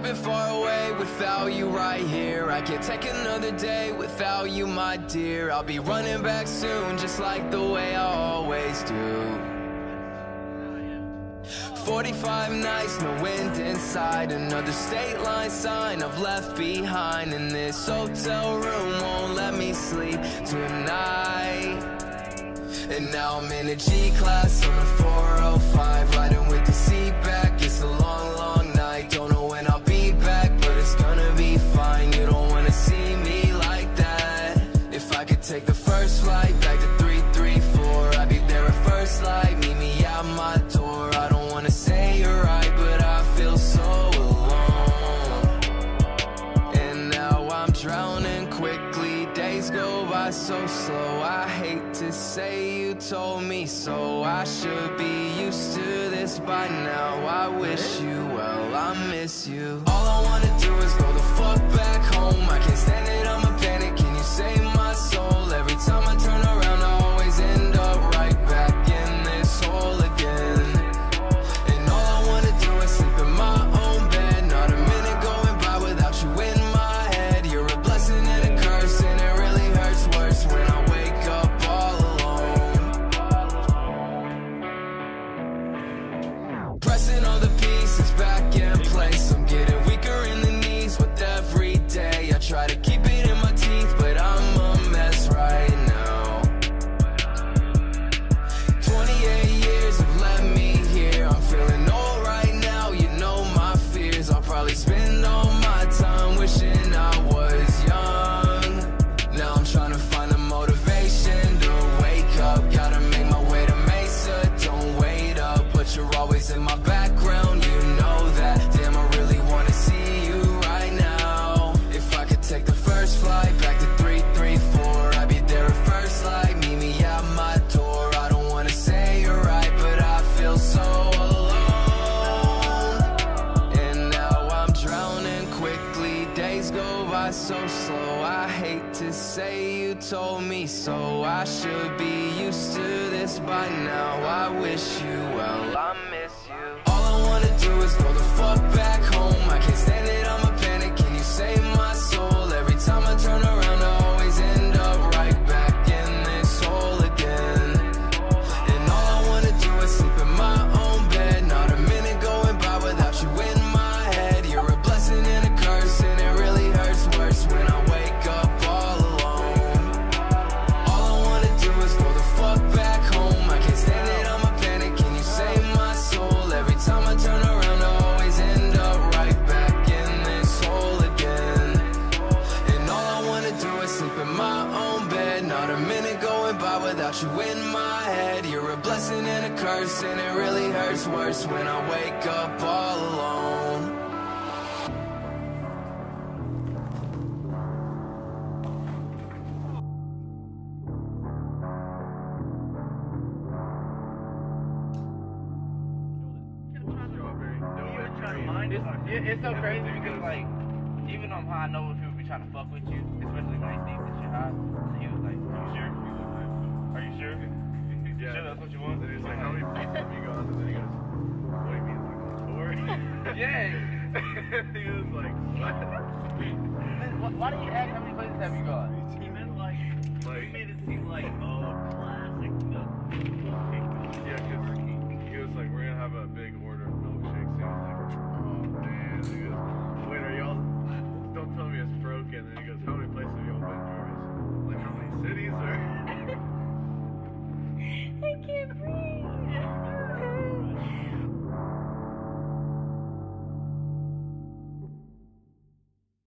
I've been far away without you right here. I can't take another day without you, my dear. I'll be running back soon, just like the way I always do. 45 nights, no wind inside. Another state line sign I've left behind. And this hotel room won't let me sleep tonight. And now I'm in a G-class on a 405 Riding take the first flight back to 334 I'd be there at first light, meet me at my door. I don't wanna say you're right, but I feel so alone. And now I'm drowning quickly, days go by so slow. I hate to say you told me so. I should be used to this by now. I wish you well, I miss you. All I wanna do Pressing so slow I hate to say you told me so. I should be used to this by now. I wish you well, I blessing and a curse and it really hurts worse When I wake up all alone It's, so crazy because like even on high, I know people be trying to fuck with you, especially when they think that you're high. You gone? And then he goes, what do you mean, like on tour? Yeah. he was like, what? Why do you ask how many places have you gone? He meant like, like, made it seem like oh,